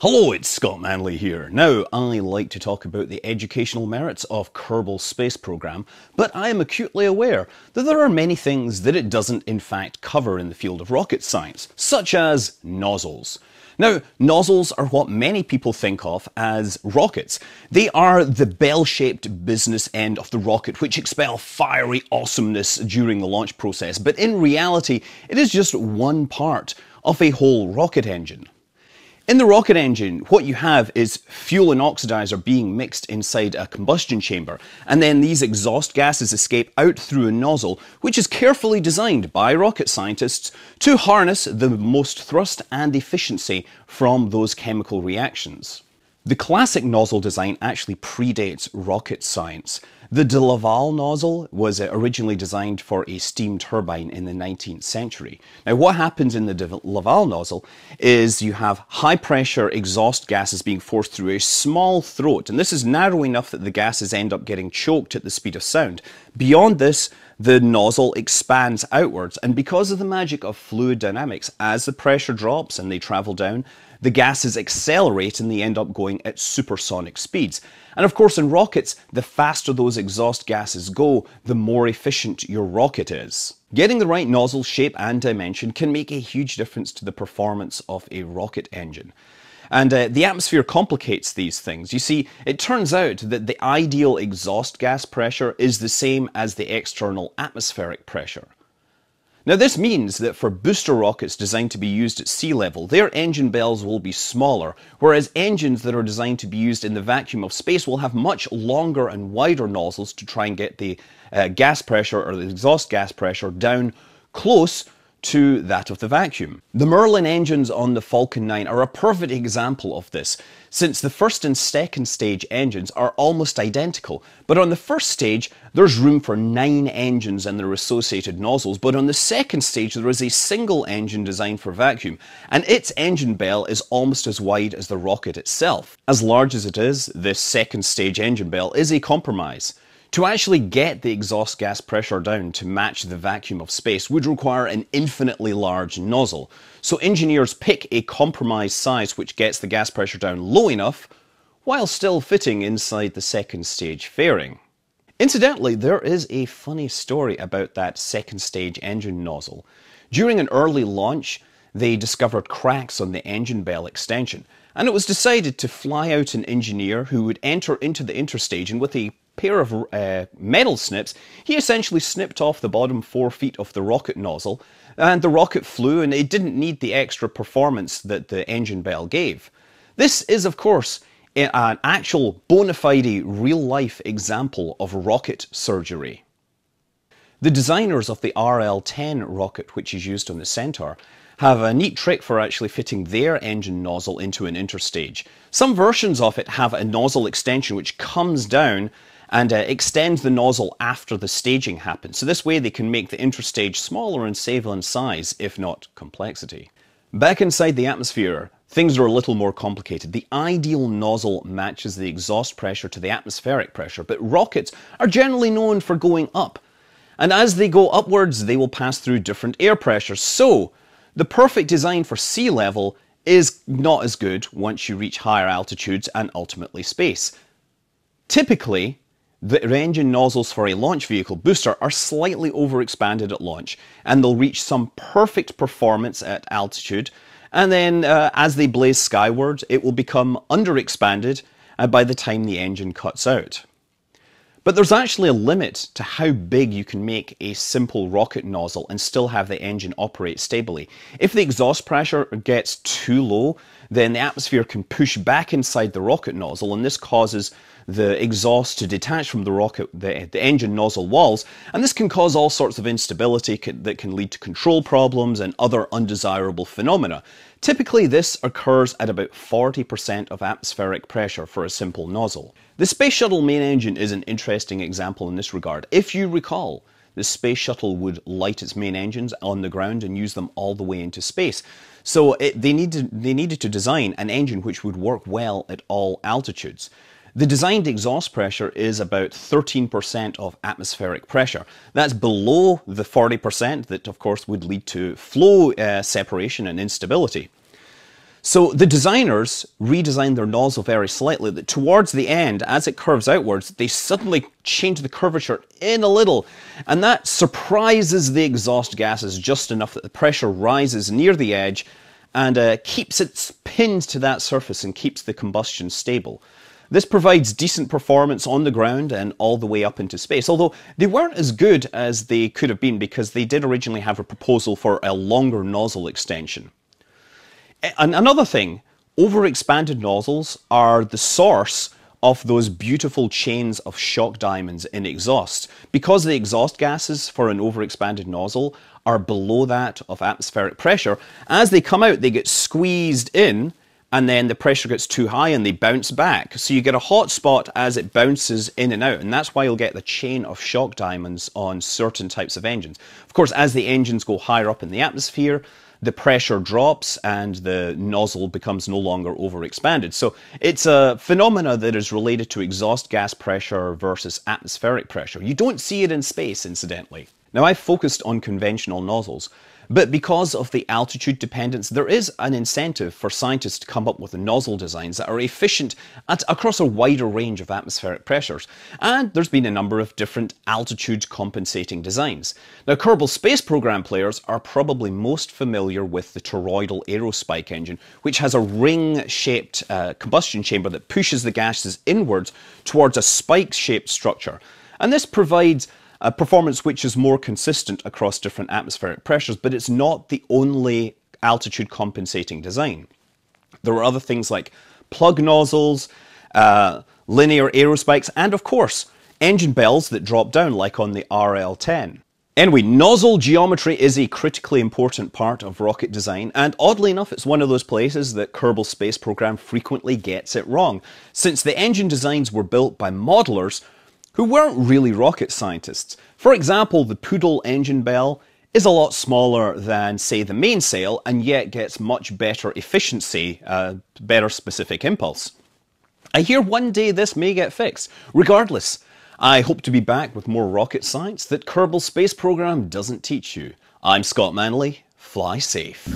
Hello, it's Scott Manley here. Now, I like to talk about the educational merits of Kerbal Space Program, but I am acutely aware that there are many things that it doesn't in fact cover in the field of rocket science, such as nozzles. Now, nozzles are what many people think of as rockets. They are the bell-shaped business end of the rocket which expel fiery awesomeness during the launch process, but in reality, it is just one part of a whole rocket engine. In the rocket engine, what you have is fuel and oxidizer being mixed inside a combustion chamber, and then these exhaust gases escape out through a nozzle, which is carefully designed by rocket scientists to harness the most thrust and efficiency from those chemical reactions. The classic nozzle design actually predates rocket science. The de Laval nozzle was uh, originally designed for a steam turbine in the 19th century. Now what happens in the de Laval nozzle is you have high pressure exhaust gases being forced through a small throat and this is narrow enough that the gases end up getting choked at the speed of sound. Beyond this, the nozzle expands outwards and because of the magic of fluid dynamics, as the pressure drops and they travel down, the gases accelerate and they end up going at supersonic speeds. And of course, in rockets, the faster those exhaust gases go, the more efficient your rocket is. Getting the right nozzle shape and dimension can make a huge difference to the performance of a rocket engine. And uh, the atmosphere complicates these things. You see, it turns out that the ideal exhaust gas pressure is the same as the external atmospheric pressure. Now this means that for booster rockets designed to be used at sea level, their engine bells will be smaller, whereas engines that are designed to be used in the vacuum of space will have much longer and wider nozzles to try and get the uh, gas pressure or the exhaust gas pressure down close to that of the vacuum. The Merlin engines on the Falcon 9 are a perfect example of this, since the first and second stage engines are almost identical, but on the first stage there's room for nine engines and their associated nozzles, but on the second stage there is a single engine designed for vacuum, and its engine bell is almost as wide as the rocket itself. As large as it is, this second stage engine bell is a compromise. To actually get the exhaust gas pressure down to match the vacuum of space would require an infinitely large nozzle. So engineers pick a compromise size which gets the gas pressure down low enough while still fitting inside the second stage fairing. Incidentally, there is a funny story about that second stage engine nozzle. During an early launch, they discovered cracks on the engine bell extension, and it was decided to fly out an engineer who would enter into the interstage and with a pair of uh, metal snips, he essentially snipped off the bottom four feet of the rocket nozzle, and the rocket flew and it didn't need the extra performance that the engine bell gave. This is, of course, an actual bona fide real-life example of rocket surgery. The designers of the RL-10 rocket, which is used on the Centaur, have a neat trick for actually fitting their engine nozzle into an interstage. Some versions of it have a nozzle extension which comes down and uh, extend the nozzle after the staging happens. So this way they can make the interstage smaller and save on size, if not complexity. Back inside the atmosphere, things are a little more complicated. The ideal nozzle matches the exhaust pressure to the atmospheric pressure, but rockets are generally known for going up. And as they go upwards, they will pass through different air pressures. So, the perfect design for sea level is not as good once you reach higher altitudes and ultimately space. Typically, the engine nozzles for a launch vehicle booster are slightly overexpanded at launch, and they'll reach some perfect performance at altitude, and then uh, as they blaze skyward, it will become underexpanded uh, by the time the engine cuts out. But there's actually a limit to how big you can make a simple rocket nozzle and still have the engine operate stably. If the exhaust pressure gets too low, then the atmosphere can push back inside the rocket nozzle and this causes the exhaust to detach from the rocket, the, the engine nozzle walls, and this can cause all sorts of instability that can lead to control problems and other undesirable phenomena. Typically this occurs at about 40% of atmospheric pressure for a simple nozzle. The Space Shuttle main engine is an interesting example in this regard. If you recall, the Space Shuttle would light its main engines on the ground and use them all the way into space. So it, they, needed, they needed to design an engine which would work well at all altitudes. The designed exhaust pressure is about 13% of atmospheric pressure. That's below the 40% that of course would lead to flow uh, separation and instability. So the designers redesigned their nozzle very slightly that towards the end, as it curves outwards, they suddenly change the curvature in a little. And that surprises the exhaust gases just enough that the pressure rises near the edge and uh, keeps it pinned to that surface and keeps the combustion stable. This provides decent performance on the ground and all the way up into space, although they weren't as good as they could have been because they did originally have a proposal for a longer nozzle extension. And another thing, overexpanded nozzles are the source of those beautiful chains of shock diamonds in exhaust. Because the exhaust gases for an overexpanded nozzle are below that of atmospheric pressure, as they come out, they get squeezed in and then the pressure gets too high and they bounce back. So you get a hot spot as it bounces in and out, and that's why you'll get the chain of shock diamonds on certain types of engines. Of course, as the engines go higher up in the atmosphere, the pressure drops and the nozzle becomes no longer overexpanded. So it's a phenomena that is related to exhaust gas pressure versus atmospheric pressure. You don't see it in space, incidentally. Now, I've focused on conventional nozzles, but because of the altitude dependence, there is an incentive for scientists to come up with nozzle designs that are efficient at, across a wider range of atmospheric pressures. And there's been a number of different altitude compensating designs. Now, Kerbal Space Program players are probably most familiar with the toroidal aerospike engine, which has a ring-shaped uh, combustion chamber that pushes the gases inwards towards a spike-shaped structure. And this provides a performance which is more consistent across different atmospheric pressures, but it's not the only altitude compensating design. There are other things like plug nozzles, uh, linear aerospikes, and of course, engine bells that drop down like on the RL10. Anyway, nozzle geometry is a critically important part of rocket design, and oddly enough, it's one of those places that Kerbal Space Program frequently gets it wrong, since the engine designs were built by modelers who weren't really rocket scientists. For example, the Poodle engine bell is a lot smaller than, say, the mainsail, and yet gets much better efficiency, uh, better specific impulse. I hear one day this may get fixed. Regardless, I hope to be back with more rocket science that Kerbal Space Program doesn't teach you. I'm Scott Manley. Fly safe.